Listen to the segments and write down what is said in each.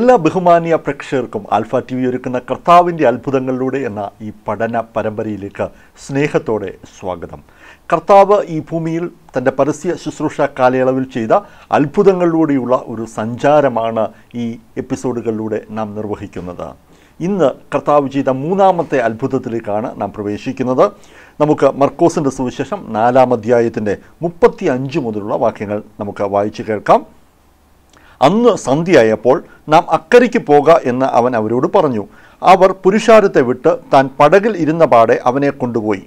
എല്ലാ ബഹുമാനിയ പ്രേക്ഷകർക്കും alpha T V ഒരുക്കുന്ന കർത്താവിന്റെ അത്ഭുതങ്ങളിലൂടെ എന്ന ഈ പഠന പരമ്പരയിലേക്ക് സ്നേഹത്തോടെ സ്വാഗതം. കർത്താവ് ഈ ഭൂമിയിൽ തന്റെ പരസ്യ ശുശ്രൂഷ കാലയളവിൽ ചെയ്ത അത്ഭുതങ്ങളിലൂടെയുള്ള ഒരു സഞ്ചാരമാണ് ഈ എപ്പിസോഡുകളിലൂടെ നാം നിർവഹിക്കുന്നത്. ഇന്ന് കർത്താവ് ചെയ്ത മൂന്നാമത്തെ അത്ഭുതത്തിലേക്കാണ് നാം പ്രവേശിക്കുന്നത്. നമുക്ക് മർക്കോസിന്റെ സുവിശേഷം നാലാം അധ്യായത്തിന്റെ മുപ്പത്തി അഞ്ച് മുതലുള്ള വാക്യങ്ങൾ നമുക്ക് വായിച്ചു കേൾക്കാം. അന്ന് സന്ധ്യയായപ്പോൾ നാം അക്കരയ്ക്ക് പോക എന്ന് അവൻ അവരോട് പറഞ്ഞു. അവർ പുരുഷാരത്തെ വിട്ട് താൻ പടകിൽ ഇരുന്ന പാടെ അവനെ കൊണ്ടുപോയി.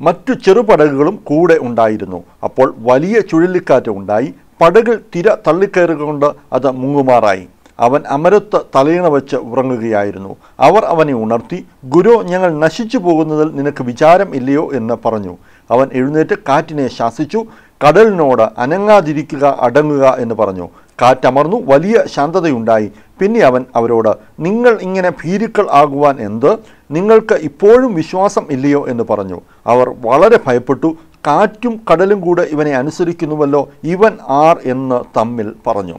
മറ്റു ചെറുപടകുകളും കൂടെ ഉണ്ടായിരുന്നു. അപ്പോൾ വലിയ ചുഴലിക്കാറ്റ് ഉണ്ടായി. പടകിൽ തിര തള്ളിക്കയറുകൊണ്ട് അത് മുങ്ങുമാറായി. അവൻ അമരത്ത് തലയിണ വെച്ച് ഉറങ്ങുകയായിരുന്നു. അവർ അവനെ ഉണർത്തി ഗുരു ഞങ്ങൾ നശിച്ചു പോകുന്നതിൽ നിനക്ക് വിചാരം ഇല്ലയോ? എന്ന് പറഞ്ഞു. അവൻ എഴുന്നേറ്റ് കാറ്റിനെ ശാസിച്ചു. കടലിനോട് അനങ്ങാതിരിക്കുക അടങ്ങുക എന്ന് പറഞ്ഞു. കാറ്റമർന്നു വലിയ ശാന്തതയുണ്ടായി. പിന്നെ അവൻ അവരോട് നിങ്ങൾ ഇങ്ങനെ ഭീരുക്കൾ ആകുവാൻ എന്ത്? നിങ്ങൾക്ക് ഇപ്പോഴും വിശ്വാസം ഇല്ലയോ? എന്ന് പറഞ്ഞു. അവർ വളരെ ഭയപ്പെട്ടു. കാറ്റും കടലും കൂടെ ഇവനെ അനുസരിക്കുന്നുവല്ലോ ഇവൻ ആർ എന്ന് തമ്മിൽ പറഞ്ഞു.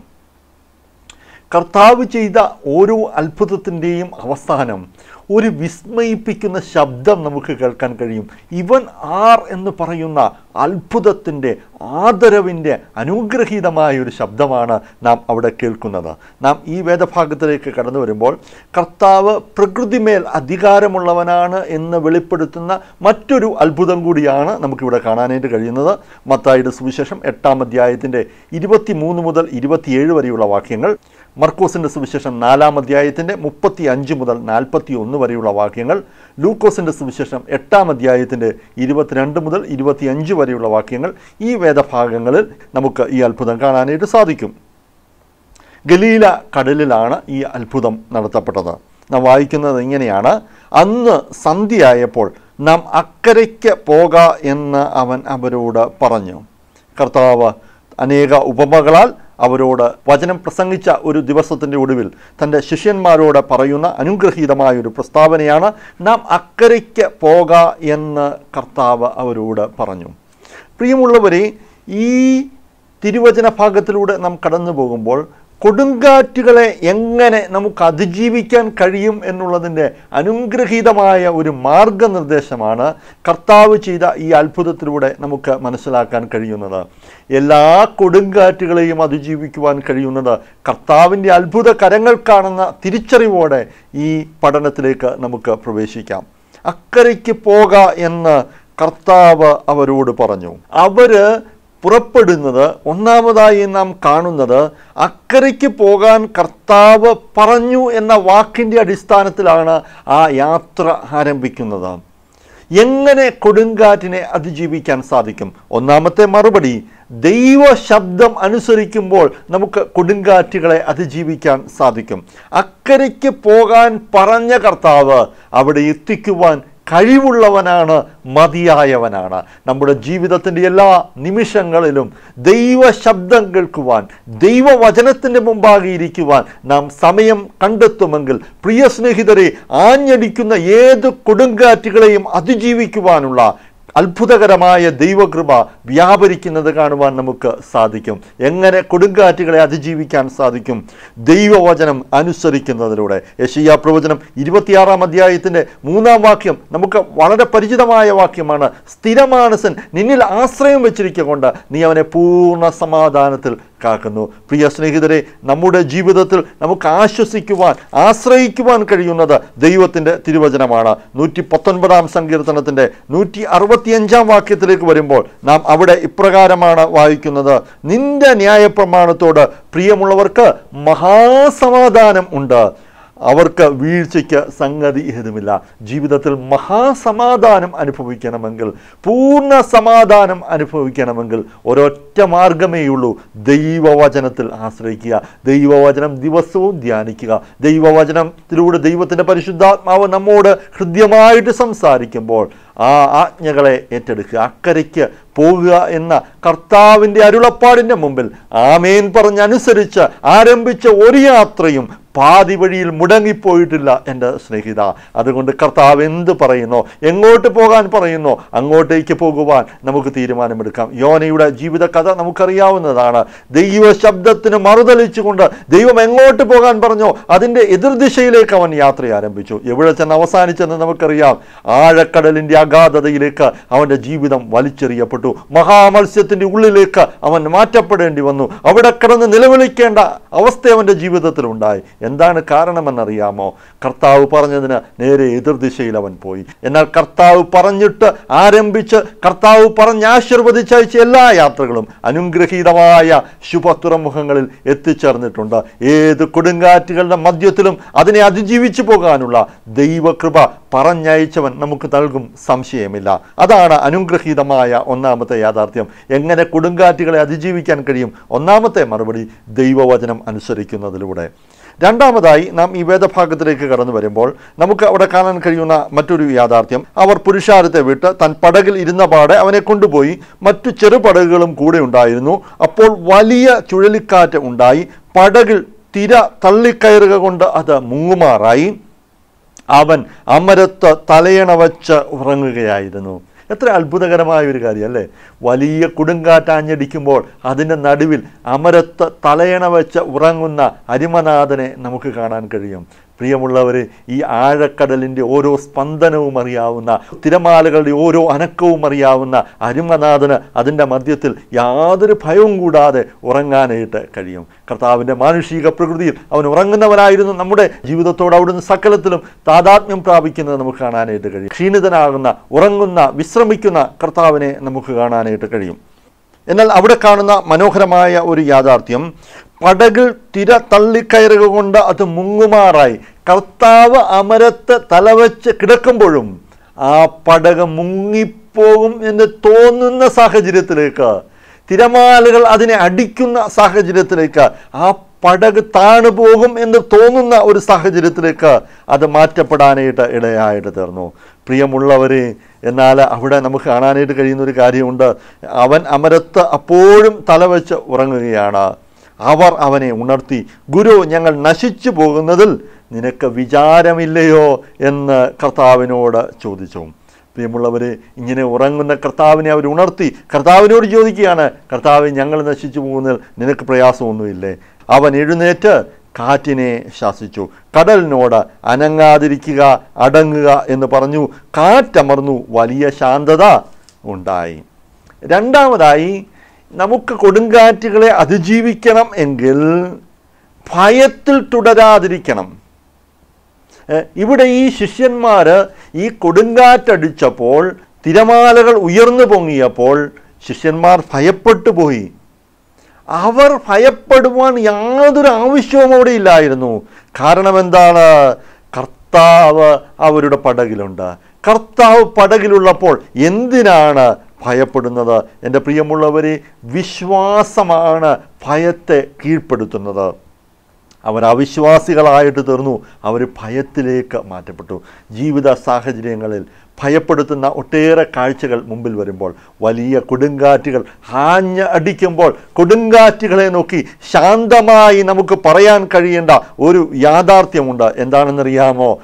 കർത്താവ് ചെയ്ത ഓരോ അത്ഭുതത്തിന്റെയും അവസാനം ഒരു വിസ്മയിപ്പിക്കുന്ന ശബ്ദം നമുക്ക് കേൾക്കാൻ കഴിയും. ഇവൻ ആർ എന്ന് പറയുന്ന അത്ഭുതത്തിന്റെ ആദരവിന്റെ അനുഗ്രഹീതമായ ഒരു ശബ്ദമാണ് നാം അവിടെ കേൾക്കുന്നത്. നാം ഈ വേദഭാഗത്തിലേക്ക് കടന്നു വരുമ്പോൾ കർത്താവ് പ്രകൃതിമേൽ അധികാരമുള്ളവനാണ് എന്ന് വെളിപ്പെടുത്തുന്ന മറ്റൊരു അത്ഭുതം കൂടിയാണ് നമുക്കിവിടെ കാണാനായിട്ട് കഴിയുന്നത്. മത്തായിയുടെ സുവിശേഷം എട്ടാം അധ്യായത്തിന്റെ ഇരുപത്തി മൂന്ന് മുതൽ ഇരുപത്തിയേഴ് വരെയുള്ള വാക്യങ്ങൾ മർക്കോസിന്റെ സുവിശേഷം നാലാം അധ്യായത്തിന്റെ മുപ്പത്തി അഞ്ച് മുതൽ നാൽപ്പത്തി ഒന്ന് വരെയുള്ള വാക്യങ്ങൾ ലൂക്കോസിന്റെ സുവിശേഷം എട്ടാം അധ്യായത്തിന്റെ ഇരുപത്തിരണ്ട് മുതൽ ഇരുപത്തിയഞ്ച് വരെയുള്ള വാക്യങ്ങൾ ഈ വേദഭാഗങ്ങളിൽ നമുക്ക് ഈ അത്ഭുതം കാണാനായിട്ട് സാധിക്കും. ഗലീല കടലിലാണ് ഈ അത്ഭുതം നടത്തപ്പെട്ടത്. നാം വായിക്കുന്നത് ഇങ്ങനെയാണ്. അന്ന് സന്ധ്യയായപ്പോൾ നാം അക്കരയ്ക്ക് പോക എന്ന് അവൻ അവരോട് പറഞ്ഞു. കർത്താവ് അനേക ഉപമകളാൽ അവരോട് വചനം പ്രസംഗിച്ച ഒരു ദിവസത്തിന്റെ ഒടുവിൽ തന്റെ ശിഷ്യന്മാരോട് പറയുന്ന അനുഗ്രഹീതമായ ഒരു പ്രസ്താവനയാണ് നാം അക്കരയ്ക്ക് പോക എന്ന് കർത്താവ് അവരോട് പറഞ്ഞു. പ്രിയമുള്ളവരെ ഈ തിരുവചന ഭാഗത്തിലൂടെ നാം കടന്നു പോകുമ്പോൾ കൊടുങ്കാറ്റുകളെ എങ്ങനെ നമുക്ക് അതിജീവിക്കാൻ കഴിയും എന്നുള്ളതിന്റെ അനുഗ്രഹീതമായ ഒരു മാർഗനിർദ്ദേശമാണ് കർത്താവ് ചെയ്ത ഈ അത്ഭുതത്തിലൂടെ നമുക്ക് മനസ്സിലാക്കാൻ കഴിയുന്നത്. എല്ലാ കൊടുങ്കാറ്റുകളെയും അതിജീവിക്കുവാൻ കഴിയുന്നത് കർത്താവിന്റെ അത്ഭുത കരങ്ങൾ കാണുന്ന തിരിച്ചറിവോടെ ഈ പഠനത്തിലേക്ക് നമുക്ക് പ്രവേശിക്കാം. അക്കരയ്ക്ക് പോക എന്ന് കർത്താവ് അവരോട് പറഞ്ഞു. അവർ പുറപ്പെടുന്നത് ഒന്നാമതായി നാം കാണുന്നത് അക്കരയ്ക്ക് പോകാൻ കർത്താവ് പറഞ്ഞു എന്ന വാക്കിന്റെ അടിസ്ഥാനത്തിലാണ് ആ യാത്ര ആരംഭിക്കുന്നത്. എങ്ങനെ കൊടുങ്കാറ്റിനെ അതിജീവിക്കാൻ സാധിക്കും? ഒന്നാമത്തെ മറുപടി ദൈവ ശബ്ദം അനുസരിക്കുമ്പോൾ നമുക്ക് കൊടുങ്കാറ്റുകളെ അതിജീവിക്കാൻ സാധിക്കും. അക്കരയ്ക്ക് പോകാൻ പറഞ്ഞ കർത്താവ് അവിടെ എത്തിക്കുവാൻ കഴിവുള്ളവനാണ് മതിയായവനാണ്. നമ്മുടെ ജീവിതത്തിന്റെ എല്ലാ നിമിഷങ്ങളിലും ദൈവ ശബ്ദം കേൾക്കുവാൻ ദൈവവചനത്തിന്റെ മുമ്പാകെ ഇരിക്കുവാൻ നാം സമയം കണ്ടെത്തുമെങ്കിൽ പ്രിയ സ്നേഹിതരെ ആഞ്ഞടിക്കുന്ന ഏത് കൊടുങ്കാറ്റുകളെയും അതിജീവിക്കുവാനുള്ള അത്ഭുതകരമായ ദൈവകൃപ വ്യാപരിക്കുന്നത് കാണുവാൻ നമുക്ക് സാധിക്കും. എങ്ങനെ കൊടുങ്കാറ്റുകളെ അതിജീവിക്കാൻ സാധിക്കും? ദൈവവചനം അനുസരിക്കുന്നതിലൂടെ. യശയ്യ പ്രവചനം ഇരുപത്തിയാറാം അധ്യായത്തിന്റെ മൂന്നാം വാക്യം നമുക്ക് വളരെ പരിചിതമായ വാക്യമാണ്. സ്ഥിരമാനസൻ നിന്നിൽ ആശ്രയം വെച്ചിരിക്കൊണ്ട് നീ അവനെ പൂർണ സമാധാനത്തിൽ കാക്കുന്നു. പ്രിയ സ്നേഹിതരെ നമ്മുടെ ജീവിതത്തിൽ നമുക്ക് ആശ്വസിക്കുവാൻ ആശ്രയിക്കുവാൻ കഴിയുന്നത് ദൈവത്തിന്റെ തിരുവചനമാണ്. നൂറ്റി പത്തൊൻപതാം സങ്കീർത്തനത്തിന്റെ നൂറ്റി അറുപത്തിയഞ്ചാം വാക്യത്തിലേക്ക് വരുമ്പോൾ നാം അവിടെ ഇപ്രകാരമാണ് വായിക്കുന്നത്. നിന്റെ ന്യായപ്രമാണത്തോട് പ്രിയമുള്ളവർക്ക് മഹാസമാധാനം ഉണ്ട്. അവർക്ക് വീഴ്ചയ്ക്ക് സംഗതി ഏതുമില്ല ജീവിതത്തിൽ മഹാസമാധാനം അനുഭവിക്കണമെങ്കിൽ പൂർണ സമാധാനം അനുഭവിക്കണമെങ്കിൽ ഒരൊറ്റ മാർഗമേയുള്ളൂ ദൈവവചനത്തിൽ ആശ്രയിക്കുക. ദൈവവചനം ദിവസവും ധ്യാനിക്കുക. ദൈവവചനത്തിലൂടെ ദൈവത്തിന്റെ പരിശുദ്ധാത്മാവ് നമ്മോട് ഹൃദ്യമായിട്ട് സംസാരിക്കുമ്പോൾ ആ ആജ്ഞകളെ ഏറ്റെടുക്കുക. അക്കരയ്ക്ക് പോകുക എന്ന കർത്താവിന്റെ അരുളപ്പാടിന്റെ മുമ്പിൽ ആമേൻ പറഞ്ഞനുസരിച്ച് ആരംഭിച്ച ഒരു യാത്രയും പാതി വഴിയിൽ മുടങ്ങിപ്പോയിട്ടില്ല എന്റെ സ്നേഹിത. അതുകൊണ്ട് കർത്താവ് എന്ത് പറയുന്നോ എങ്ങോട്ട് പോകാൻ പറയുന്നോ അങ്ങോട്ടേക്ക് പോകുവാൻ നമുക്ക് തീരുമാനമെടുക്കാം. യോനയുടെ ജീവിത കഥ നമുക്കറിയാവുന്നതാണ്. ദൈവ ശബ്ദത്തിന് മറുതലിച്ചുകൊണ്ട് ദൈവം എങ്ങോട്ട് പോകാൻ പറഞ്ഞോ അതിന്റെ എതിർദിശയിലേക്ക് അവൻ യാത്ര ആരംഭിച്ചു. എവിടെ ചെന്ന് അവസാനിച്ചെന്ന് നമുക്കറിയാം. ആഴക്കടലിന്റെ അഗാധതയിലേക്ക് അവന്റെ ജീവിതം വലിച്ചെറിയപ്പെട്ടു. മഹാമത്സ്യത്തിന്റെ ഉള്ളിലേക്ക് അവൻ മാറ്റപ്പെടേണ്ടി വന്നു. അവിടെ കിടന്ന് നിലവിളിക്കേണ്ട അവസ്ഥ അവന്റെ ജീവിതത്തിൽ ഉണ്ടായി എന്താണ് കാരണമെന്നറിയാമോ? കർത്താവ് പറഞ്ഞതിന് നേരെ എതിർദിശയിൽ അവൻ പോയി. എന്നാൽ കർത്താവ് പറഞ്ഞിട്ട് ആരംഭിച്ച് കർത്താവ് പറഞ്ഞ് ആശീർവദിച്ചയച്ച എല്ലാ യാത്രകളും അനുഗ്രഹീതമായ ശുഭത്രമുഖങ്ങളിൽ എത്തിച്ചേർന്നിട്ടുണ്ട്. ഏത് കൊടുങ്കാറ്റുകളുടെ മധ്യത്തിലും അതിനെ അതിജീവിച്ചു പോകാനുള്ള ദൈവകൃപ പറഞ്ഞയച്ചവൻ നമുക്ക് നൽകും സംശയമില്ല. അതാണ് അനുഗ്രഹീതമായ ഒന്നാമത്തെ യാഥാർത്ഥ്യം. എങ്ങനെ കൊടുങ്കാറ്റുകളെ അതിജീവിക്കാൻ കഴിയും? ഒന്നാമത്തെ മറുപടി ദൈവവചനം അനുസരിക്കുന്നതിലൂടെ. രണ്ടാമതായി നാം ഈ വേദഭാഗത്തിലേക്ക് കടന്നു വരുമ്പോൾ നമുക്ക് അവിടെ കാണാൻ കഴിയുന്ന മറ്റൊരു യാഥാർത്ഥ്യം. അവർ പുരുഷാരത്തെ വിട്ട് തൻ പടകിൽ ഇരുന്ന പാടെ അവനെ കൊണ്ടുപോയി മറ്റു ചെറുപടകുകളും കൂടെ ഉണ്ടായിരുന്നു. അപ്പോൾ വലിയ ചുഴലിക്കാറ്റ് ഉണ്ടായി. പടകിൽ തിര തള്ളിക്കയറുക കൊണ്ട് അത് മുങ്ങുമാറായി. അവൻ അമരത്ത് തലയണ വച്ച് ഉറങ്ങുകയായിരുന്നു. എത്ര അത്ഭുതകരമായ ഒരു കാര്യം അല്ലേ? വലിയ കൊടുങ്കാറ്റാഞ്ഞടിക്കുമ്പോൾ അതിന്റെ നടുവിൽ അമരത്ത് തലയണ വെച്ച് ഉറങ്ങുന്ന അരിമനാഥനെ നമുക്ക് കാണാൻ കഴിയും. പ്രിയമുള്ളവരെ ഈ ആഴക്കടലിന്റെ ഓരോ സ്പന്ദനവും അറിയാവുന്ന തിരമാലകളുടെ ഓരോ അനക്കവും അറിയാവുന്ന അരുമനാഥന് അതിന്റെ മധ്യത്തിൽ യാതൊരു ഭയവും കൂടാതെ ഉറങ്ങാനായിട്ട് കഴിയും. കർത്താവിന്റെ മാനുഷിക പ്രകൃതിയിൽ അവൻ ഉറങ്ങുന്നവനായിരുന്നു. നമ്മുടെ ജീവിതത്തോട് അവിടുന്ന് സകലത്തിലും താതാത്മ്യം പ്രാപിക്കുന്നത് നമുക്ക് കാണാനായിട്ട് കഴിയും. ക്ഷീണിതനാകുന്ന ഉറങ്ങുന്ന വിശ്രമിക്കുന്ന കർത്താവിനെ നമുക്ക് കാണാനായിട്ട് കഴിയും. എന്നാൽ അവിടെ കാണുന്ന മനോഹരമായ ഒരു യാഥാർത്ഥ്യം പടകിൽ തിര തള്ളിക്കയറുക കൊണ്ട് അത് മുങ്ങുമാറായി. കർത്താവ് അമരത്ത് തലവച്ച് കിടക്കുമ്പോഴും ആ പടക് മുങ്ങിപ്പോകും എന്ന് തോന്നുന്ന സാഹചര്യത്തിലേക്ക്. തിരമാലകൾ അതിനെ അടിക്കുന്ന സാഹചര്യത്തിലേക്ക്. ആ പടക് താണു പോകും എന്ന് തോന്നുന്ന ഒരു സാഹചര്യത്തിലേക്ക് അത് മാറ്റപ്പെടാനായിട്ട് ഇടയായിട്ട് തീർന്നു. പ്രിയമുള്ളവരെ എന്നാൽ അവിടെ നമുക്ക് കാണാനായിട്ട് കഴിയുന്ന ഒരു കാര്യമുണ്ട്. അവൻ അമരത്ത് അപ്പോഴും തലവെച്ച് ഉറങ്ങുകയാണ്. അവർ അവനെ ഉണർത്തി ഗുരു ഞങ്ങൾ നശിച്ചു പോകുന്നതിൽ നിനക്ക് വിചാരമില്ലയോ? എന്ന് കർത്താവിനോട് ചോദിച്ചു. പ്രിയമുള്ളവരെ ഇങ്ങനെ ഉറങ്ങുന്ന കർത്താവിനെ അവർ ഉണർത്തി കർത്താവിനോട് ചോദിക്കുകയാണ് കർത്താവ് ഞങ്ങൾ നശിച്ചു പോകുന്നതിൽ നിനക്ക് പ്രയാസമൊന്നുമില്ലേ? അവൻ എഴുന്നേറ്റ് കാറ്റിനെ ശാസിച്ചു. കടലിനോട് അനങ്ങാതിരിക്കുക അടങ്ങുക എന്ന് പറഞ്ഞു. കാറ്റമർന്നു വലിയ ശാന്തത ഉണ്ടായി. രണ്ടാമതായി നമുക്ക് കൊടുങ്കാറ്റുകളെ അതിജീവിക്കണം എങ്കിൽ ഭയത്തിൽ തുടരാതിരിക്കണം. ഇവിടെ ഈ ശിഷ്യന്മാർ ഈ കൊടുങ്കാറ്റടിച്ചപ്പോൾ തിരമാലകൾ ഉയർന്നു പൊങ്ങിയപ്പോൾ ശിഷ്യന്മാർ ഭയപ്പെട്ടു പോയി. അവർ ഭയപ്പെടുവാൻ യാതൊരു ആവശ്യവും അവിടെ ഇല്ലായിരുന്നു. കാരണം എന്താണ്? കർത്താവ് അവരുടെ പടകിലുണ്ട്. കർത്താവ് പടകിലുള്ളപ്പോൾ എന്തിനാണ് ഭയപ്പെടുന്നത്. എന്റെ പ്രിയമുള്ളവരെ വിശ്വാസമാണ് ഭയത്തെ കീഴ്പ്പെടുത്തുന്നത്. അവർ അവിശ്വാസികളായിട്ട് തീർന്നു. അവർ ഭയത്തിലേക്ക് മാറ്റപ്പെട്ടു. ജീവിത സാഹചര്യങ്ങളിൽ ഭയപ്പെടുത്തുന്ന ഒട്ടേറെ കാഴ്ചകൾ മുമ്പിൽ വരുമ്പോൾ വലിയ കൊടുങ്കാറ്റുകൾ ഹാഞ്ഞ് അടിക്കുമ്പോൾ കൊടുങ്കാറ്റുകളെ നോക്കി ശാന്തമായി നമുക്ക് പറയാൻ കഴിയേണ്ട ഒരു യാഥാർത്ഥ്യമുണ്ട്. എന്താണെന്നറിയാമോ?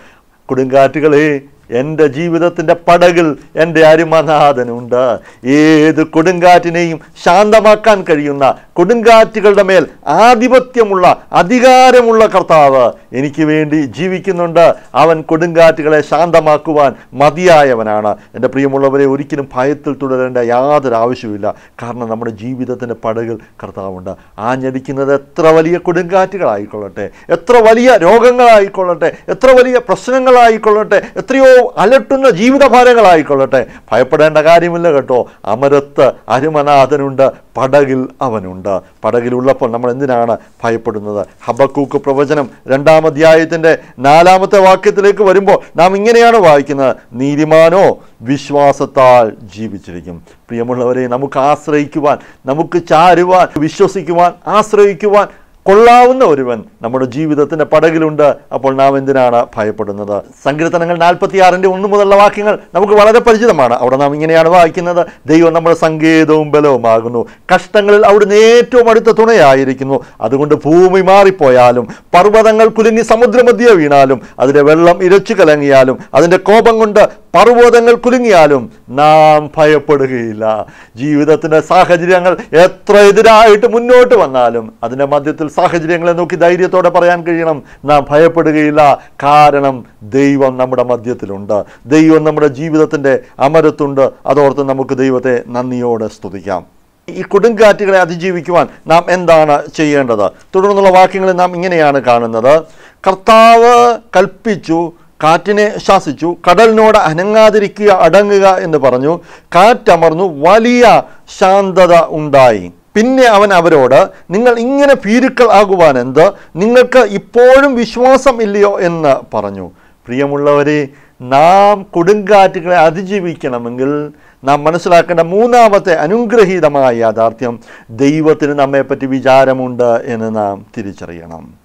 കൊടുങ്കാറ്റുകളെ എന്റെ ജീവിതത്തിന്റെ പടകിൽ എന്റെ അരുമനാഥനുണ്ട്. ഏത് കൊടുങ്കാറ്റിനെയും ശാന്തമാക്കാൻ കഴിയുന്ന കൊടുങ്കാറ്റുകളുടെ മേൽ ആധിപത്യമുള്ള അധികാരമുള്ള കർത്താവ് എനിക്ക് വേണ്ടി ജീവിക്കുന്നുണ്ട്. അവൻ കൊടുങ്കാറ്റുകളെ ശാന്തമാക്കുവാൻ മതിയായവനാണ്. എന്റെ പ്രിയമുള്ളവരെ ഒരിക്കലും ഭയത്തിൽ തുടരേണ്ട യാതൊരു ആവശ്യവുമില്ല. കാരണം നമ്മുടെ ജീവിതത്തിന്റെ പടകൾ കർത്താവുണ്ട്. ആഞ്ഞടിക്കുന്നത് എത്ര വലിയ കൊടുങ്കാറ്റുകളായിക്കൊള്ളട്ടെ എത്ര വലിയ രോഗങ്ങളായിക്കൊള്ളട്ടെ എത്ര വലിയ പ്രശ്നങ്ങളായിക്കൊള്ളട്ടെ എത്രയോ അലട്ടുന്ന ജീവിതഭാരങ്ങളായിക്കൊള്ളട്ടെ. ഭയപ്പെടേണ്ട കാര്യമില്ല കേട്ടോ. അമരത്ത് അരുമനാഥനുണ്ട് പടകിൽ അവനുണ്ട്. പടകിലുള്ളപ്പോൾ നമ്മൾ എന്തിനാണ് ഭയപ്പെടുന്നത്? ഹബക്കൂക്ക് പ്രവചനം രണ്ടാം അധ്യായത്തിന്റെ നാലാമത്തെ വാക്യത്തിലേക്ക് വരുമ്പോൾ നാം ഇങ്ങനെയാണ് വായിക്കുന്നത്. നീതിമാനോ വിശ്വാസത്താൽ ജീവിച്ചിരിക്കും. പ്രിയമുള്ളവരെ നമുക്ക് ആശ്രയിക്കുവാൻ നമുക്ക് ചാരുവാൻ വിശ്വസിക്കുവാൻ ആശ്രയിക്കുവാൻ കൊള്ളാവുന്ന ഒരുവൻ നമ്മുടെ ജീവിതത്തിന്റെ പടകിലുണ്ട്. അപ്പോൾ നാം എന്തിനാണ് ഭയപ്പെടുന്നത്? സങ്കീർത്തനങ്ങൾ നാൽപ്പത്തിയാറിന്റെ ഒന്ന് മുതലുള്ള വാക്യങ്ങൾ നമുക്ക് വളരെ പരിചിതമാണ്. അവിടെ നാം ഇങ്ങനെയാണ് വായിക്കുന്നത്. ദൈവം നമ്മുടെ സങ്കേതവും ബലവുമാകുന്നു കഷ്ടങ്ങളിൽ അവിടുന്ന് ഏറ്റവും അടുത്ത തുണയായിരിക്കുന്നു. അതുകൊണ്ട് ഭൂമി മാറിപ്പോയാലും പർവതങ്ങൾ കുലുങ്ങി സമുദ്രമധ്യ വീണാലും അതിന്റെ വെള്ളം ഇരച്ചു കലങ്ങിയാലും അതിന്റെ കോപം കൊണ്ട് പർവതങ്ങൾ കുലുങ്ങിയാലും നാം ഭയപ്പെടുകയില്ല. ജീവിതത്തിന്റെ സാഹചര്യങ്ങൾ എത്ര എതിരായിട്ട് മുന്നോട്ട് വന്നാലും അതിന്റെ മധ്യത്തിൽ സാഹചര്യങ്ങളെ നോക്കി ധൈര്യത്തോടെ പറയാൻ കഴിയണം. നാം ഭയപ്പെടുകയില്ല. കാരണം ദൈവം നമ്മുടെ മധ്യത്തിലുണ്ട്. ദൈവം നമ്മുടെ ജീവിതത്തിന്റെ അമരത്തുണ്ട്. അതോർത്ത് നമുക്ക് ദൈവത്തെ നന്ദിയോടെ സ്തുതിക്കാം. ഈ കൊടുങ്കാറ്റുകളെ അതിജീവിക്കുവാൻ നാം എന്താണ് ചെയ്യേണ്ടത്? തുടർന്നുള്ള വാക്യങ്ങളിൽ നാം ഇങ്ങനെയാണ് കാണുന്നത്. കർത്താവ് കൽപ്പിച്ചു കാറ്റിനെ ശാസിച്ചു കടലിനോട് അനങ്ങാതിരിക്കുക അടങ്ങുക എന്ന് പറഞ്ഞു. കാറ്റമർന്നു വലിയ ശാന്തത ഉണ്ടായി. പിന്നെ അവൻ അവരോട് നിങ്ങൾ ഇങ്ങനെ ഭീരുക്കൾ ആകുവാൻ എന്ത്? നിങ്ങൾക്ക് ഇപ്പോഴും വിശ്വാസം ഇല്ലയോ? എന്ന് പറഞ്ഞു. പ്രിയമുള്ളവരെ നാം കൊടുങ്കാറ്റുകളെ അതിജീവിക്കണമെങ്കിൽ നാം മനസ്സിലാക്കേണ്ട മൂന്നാമത്തെ അനുഗ്രഹീതമായ യാഥാർത്ഥ്യം ദൈവത്തിന് നമ്മെപ്പറ്റി വിചാരമുണ്ട് എന്ന് നാം തിരിച്ചറിയണം.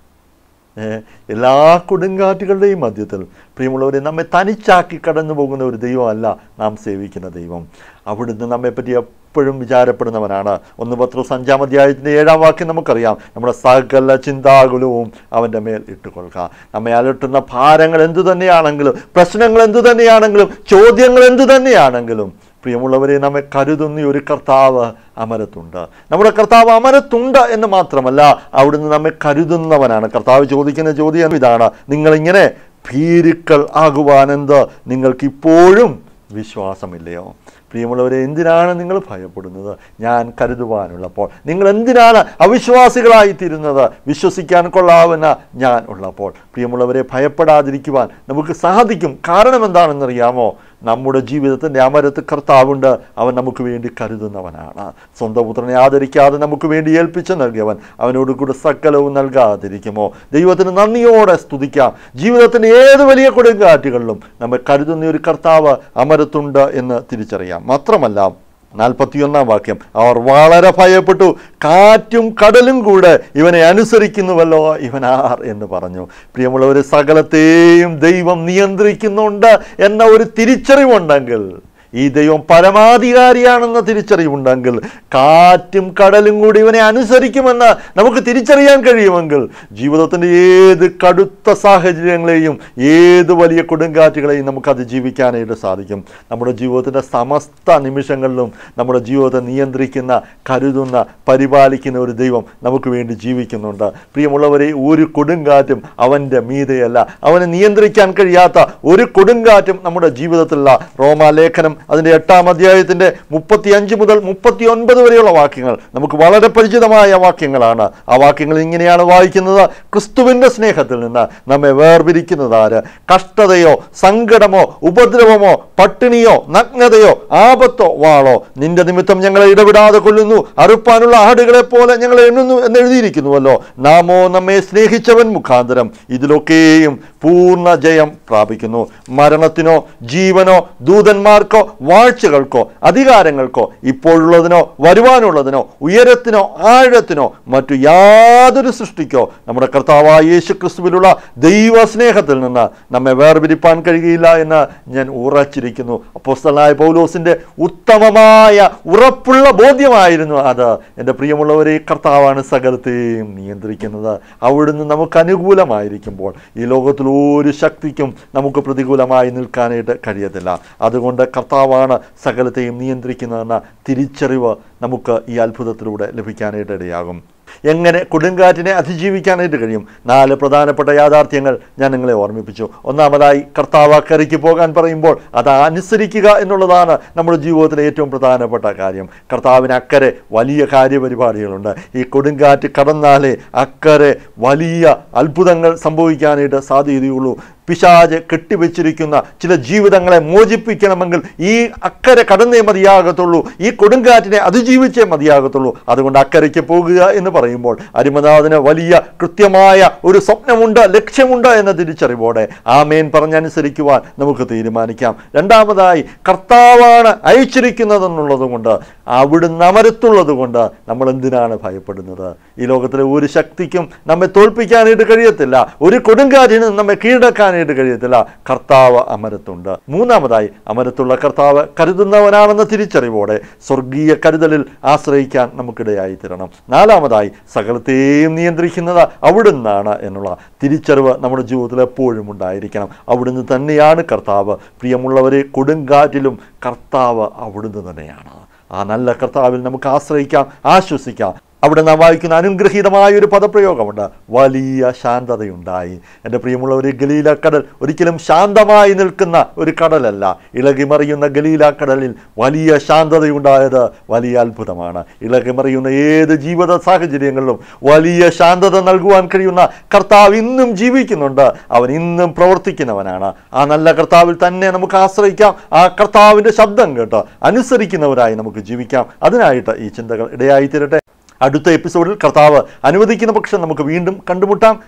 എല്ലാ കൊടുങ്കാറ്റുകളുടെയും മധ്യത്തിൽ പ്രിയമുള്ളവരെ നമ്മെ തനിച്ചാക്കി കടന്നു പോകുന്ന ഒരു ദൈവമല്ല നാം സേവിക്കുന്ന ദൈവം. അവിടുന്ന് നമ്മെപ്പറ്റി എപ്പോഴും വിചാരപ്പെടുന്നവനാണ്. ഒന്ന് പത്രോസ് അഞ്ചാം അധ്യായത്തിന്റെ ഏഴാം വാക്യം നമുക്കറിയാം. നമ്മുടെ സകല ചിന്താകുലവും അവന്റെ മേൽ ഇട്ടുകൊള്ളുക. നമ്മെ അലട്ടുന്ന ഭാരങ്ങൾ എന്തു തന്നെയാണെങ്കിലും പ്രശ്നങ്ങൾ എന്തു തന്നെയാണെങ്കിലും ചോദ്യങ്ങൾ എന്തു തന്നെയാണെങ്കിലും പ്രിയമുള്ളവരെ നമ്മെ കരുതുന്ന ഒരു കർത്താവ് അമരത്തുണ്ട്. നമ്മുടെ കർത്താവ് അമരത്തുണ്ട് എന്ന് മാത്രമല്ല അവിടുന്ന് നമ്മെ കരുതുന്നവനാണ്. കർത്താവ് ചോദിക്കുന്ന ചോദ്യം ഇതാണ് നിങ്ങളിങ്ങനെ ഭീരുക്കൾ ആകുവാനെന്ത്? നിങ്ങൾക്കിപ്പോഴും വിശ്വാസമില്ലയോ? പ്രിയമുള്ളവരെ എന്തിനാണ് നിങ്ങൾ ഭയപ്പെടുന്നത്? ഞാൻ കരുതുവാനുള്ളപ്പോൾ. നിങ്ങൾ എന്തിനാണ് അവിശ്വാസികളായിത്തീരുന്നത്? വിശ്വസിക്കാൻ കൊള്ളാവുന്ന ഞാൻ ഉള്ളപ്പോൾ. പ്രിയമുള്ളവരെ ഭയപ്പെടാതിരിക്കുവാൻ നമുക്ക് സാധിക്കും. കാരണം എന്താണെന്നറിയാമോ? നമ്മുടെ ജീവിതത്തിന്റെ അമരത്ത് കർത്താവുണ്ട്. അവൻ നമുക്ക് വേണ്ടി കരുതുന്നവനാണ്. സ്വന്തം പുത്രനെ ആദരിക്കാതെ നമുക്ക് വേണ്ടി ഏൽപ്പിച്ച് നൽകിയവൻ അവനോട് കൂടെ സകലവും നൽകാതിരിക്കുമോ? ദൈവത്തിന് നന്ദിയോടെ സ്തുതിക്കാം. ജീവിതത്തിന്റെ ഏത് വലിയ കൊടുങ്കാറ്റുകളിലും നമ്മൾ കരുതുന്ന ഒരു കർത്താവ് അമരത്തുണ്ട് എന്ന് തിരിച്ചറിയാം. മാത്രമല്ല നാൽപ്പത്തിയൊന്നാം വാക്യം. അവർ വളരെ ഭയപ്പെട്ടു. കാറ്റും കടലും കൂടെ ഇവനെ അനുസരിക്കുന്നുവല്ലോ ഇവനാർ എന്ന് പറഞ്ഞു. പ്രിയമുള്ളവർ സകലത്തെയും ദൈവം നിയന്ത്രിക്കുന്നുണ്ട് എന്ന ഒരു തിരിച്ചറിവുണ്ടെങ്കിൽ ഈ ദൈവം പരമാധികാരിയാണെന്ന തിരിച്ചറിവുണ്ടെങ്കിൽ കാറ്റും കടലും കൂടി ഇവനെ അനുസരിക്കുമെന്ന് നമുക്ക് തിരിച്ചറിയാൻ കഴിയുമെങ്കിൽ ജീവിതത്തിന്റെ ഏത് കടുത്ത സാഹചര്യങ്ങളെയും ഏത് വലിയ കൊടുങ്കാറ്റുകളെയും നമുക്ക് അതിജീവിക്കാനായിട്ട് സാധിക്കും. നമ്മുടെ ജീവിതത്തിന്റെ സമസ്ത നിമിഷങ്ങളിലും നമ്മുടെ ജീവിതത്തെ നിയന്ത്രിക്കുന്ന കരുതുന്ന പരിപാലിക്കുന്ന ഒരു ദൈവം നമുക്ക് വേണ്ടി ജീവിക്കുന്നുണ്ട്. പ്രിയമുള്ളവരെ ഒരു കൊടുങ്കാറ്റും അവന്റെ മീതയല്ല. അവനെ നിയന്ത്രിക്കാൻ കഴിയാത്ത ഒരു കൊടുങ്കാറ്റും നമ്മുടെ ജീവിതത്തിലുള്ള റോമാലേഖനം അതിന്റെ എട്ടാം അധ്യായത്തിന്റെ മുപ്പത്തിയഞ്ച് മുതൽ മുപ്പത്തി ഒൻപത് വരെയുള്ള വാക്യങ്ങൾ. നമുക്ക് വളരെ പരിചിതമായ വാക്യങ്ങളാണ്. ആ വാക്യങ്ങൾ ഇങ്ങനെയാണ് വായിക്കുന്നത്. ക്രിസ്തുവിന്റെ സ്നേഹത്തിൽ നിന്ന് നമ്മെ വേർപിരിക്കുന്നത് ആര്? കഷ്ടതയോ സങ്കടമോ ഉപദ്രവമോ പട്ടിണിയോ നഗ്നതയോ ആപത്തോ വാളോ. നിന്റെ നിമിത്തം ഞങ്ങളെ ഇടപെടാതെ കൊല്ലുന്നു. അറുപ്പാനുള്ള ആടുകളെ പോലെ ഞങ്ങളെ എണ്ണുന്നു എന്ന് എഴുതിയിരിക്കുന്നുവല്ലോ. നാമോ നമ്മെ സ്നേഹിച്ചവൻ മുഖാന്തരം. ഇതിലൊക്കെയും പൂർണ ജയം പ്രാപിക്കുന്നു. മരണത്തിനോ ജീവനോ ദൂതന്മാർക്കോ വാഴ്ചകൾക്കോ അധികാരങ്ങൾക്കോ ഇപ്പോഴുള്ളതിനോ വരുവാനുള്ളതിനോ ഉയരത്തിനോ ആഴത്തിനോ മറ്റു യാതൊരു സൃഷ്ടിക്കോ നമ്മുടെ കർത്താവായ യേശു ക്രിസ്തുവിലുള്ള ദൈവസ്നേഹത്തിൽ നിന്ന് നമ്മെ വേർപിരിപ്പാൻ കഴിയില്ല എന്ന് ഞാൻ ഉറച്ചിരിക്കുന്നു. അപ്പോസ്തലനായ പൗലോസിന്റെ ഉത്തമമായ ഉറപ്പുള്ള ബോധ്യമായിരുന്നു അത്. എന്റെ പ്രിയമുള്ളവരെ കർത്താവാണ് സകലത്തെയും നിയന്ത്രിക്കുന്നത്. അവിടുന്ന് നമുക്ക് അനുകൂലമായിരിക്കുമ്പോൾ ഈ ലോകത്തിൽ ഒരു ശക്തിക്കും നമുക്ക് പ്രതികൂലമായി നിൽക്കാനായിട്ട് കഴിയത്തില്ല. അതുകൊണ്ട് കർത്താവാണ് സകലത്തെയും നിയന്ത്രിക്കുന്നതെന്ന തിരിച്ചറിവ് നമുക്ക് ഈ അത്ഭുതത്തിലൂടെ ലഭിക്കാനായിട്ട് ഇടയാകും. എങ്ങനെ കൊടുങ്കാറ്റിനെ അതിജീവിക്കാനായിട്ട് കഴിയും? നാല് പ്രധാനപ്പെട്ട യാഥാർത്ഥ്യങ്ങൾ ഞാൻ നിങ്ങളെ ഓർമ്മിപ്പിച്ചു. ഒന്നാമതായി കർത്താവ് അക്കരയ്ക്ക് പോകാൻ പറയുമ്പോൾ അത് അനുസരിക്കുക എന്നുള്ളതാണ് നമ്മുടെ ജീവിതത്തിലെ ഏറ്റവും പ്രധാനപ്പെട്ട കാര്യം. കർത്താവിന് അക്കരെ വലിയ കാര്യപരിപാടികളുണ്ട്. ഈ കൊടുങ്കാറ്റ് കടന്നാലേ അക്കരെ വലിയ അത്ഭുതങ്ങൾ സംഭവിക്കാനായിട്ട് സാധ്യതയുള്ളൂ. പിശാജ് കെട്ടിവെച്ചിരിക്കുന്ന ചില ജീവിതങ്ങളെ മോചിപ്പിക്കണമെങ്കിൽ ഈ അക്കരെ കടന്നേ മതിയാകത്തുള്ളൂ. ഈ കൊടുങ്കാറ്റിനെ അതിജീവിച്ചേ മതിയാകത്തുള്ളൂ. അതുകൊണ്ട് അക്കരയ്ക്ക് പോകുക എന്ന് പറയുമ്പോൾ അരിമനാഥന് വലിയ കൃത്യമായ ഒരു സ്വപ്നമുണ്ട് ലക്ഷ്യമുണ്ട് എന്ന തിരിച്ചറിവോടെ ആമേൻ പറഞ്ഞനുസരിക്കുവാൻ നമുക്ക് തീരുമാനിക്കാം. രണ്ടാമതായി കർത്താവാണ് അയച്ചിരിക്കുന്നതെന്നുള്ളത് കൊണ്ട് അവിടുന്ന് അമരത്തുള്ളത് കൊണ്ട് നമ്മൾ എന്തിനാണ് ഭയപ്പെടുന്നത്? ഈ ലോകത്തിലെ ഒരു ശക്തിക്കും നമ്മെ തോൽപ്പിക്കാനായിട്ട് കഴിയത്തില്ല. ഒരു കൊടുങ്കാറ്റിനും നമ്മെ കീഴടക്കാനായിട്ട് കഴിയത്തില്ല. കർത്താവ് അമരത്തുണ്ട്. മൂന്നാമതായി അമരത്തുള്ള കർത്താവ് കരുതുന്നവനാണെന്ന തിരിച്ചറിവോടെ സ്വർഗീയ കരുതലിൽ ആശ്രയിക്കാൻ നമുക്കിടയായി തരണം. നാലാമതായി സകലത്തെയും നിയന്ത്രിക്കുന്നത് അവിടുന്നാണ് എന്നുള്ള തിരിച്ചറിവ് നമ്മുടെ ജീവിതത്തിൽ എപ്പോഴും ഉണ്ടായിരിക്കണം. അവിടുന്ന് തന്നെയാണ് കർത്താവ്. പ്രിയമുള്ളവരെ കൊടുങ്കാറ്റിലും കർത്താവ് അവിടുന്ന് തന്നെയാണ്. ആ നല്ല കർത്താവിൽ നമുക്ക് ആശ്രയിക്കാം ആശ്വസിക്കാം. അവിടെ നാം വായിക്കുന്ന അനുഗ്രഹീതമായ ഒരു പദപ്രയോഗമുണ്ട്. വലിയ ശാന്തതയുണ്ടായി. എന്റെ പ്രിയമുള്ള ഒരു ഗലീല കടൽ ഒരിക്കലും ശാന്തമായി നിൽക്കുന്ന ഒരു കടലല്ല. ഇളകിമറിയുന്ന ഗലീല കടലിൽ വലിയ ശാന്തതയുണ്ടായത് വലിയ അത്ഭുതമാണ്. ഇളകിമറിയുന്ന ഏത് ജീവിത സാഹചര്യങ്ങളിലും വലിയ ശാന്തത നൽകുവാൻ കഴിയുന്ന കർത്താവ് ഇന്നും ജീവിക്കുന്നുണ്ട്. അവൻ ഇന്നും പ്രവർത്തിക്കുന്നവനാണ്. ആ നല്ല കർത്താവിൽ തന്നെ നമുക്ക് ആശ്രയിക്കാം. ആ കർത്താവിന്റെ ശബ്ദം കേട്ട് അനുസരിക്കുന്നവരായി നമുക്ക് ജീവിക്കാം. അതിനായിട്ട് ഈ ചിന്തകൾ ഇടയായി തീരട്ടെ. അടുത്ത എപ്പിസോഡിൽ കർത്താവ് അനുവദിക്കുന്ന പക്ഷം നമുക്ക് വീണ്ടും കണ്ടുമുട്ടാം.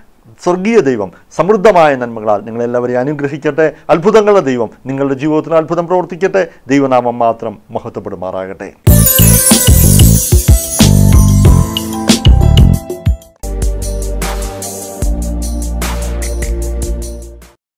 സ്വർഗീയ ദൈവം സമൃദ്ധമായ നന്മകളാൽ നിങ്ങളെല്ലാവരെയും അനുഗ്രഹിക്കട്ടെ. അത്ഭുതങ്ങളുടെ ദൈവം നിങ്ങളുടെ ജീവിതത്തിൽ അത്ഭുതം പ്രവർത്തിക്കട്ടെ. ദൈവനാമം മാത്രം മഹത്വപ്പെടുമാറാകട്ടെ.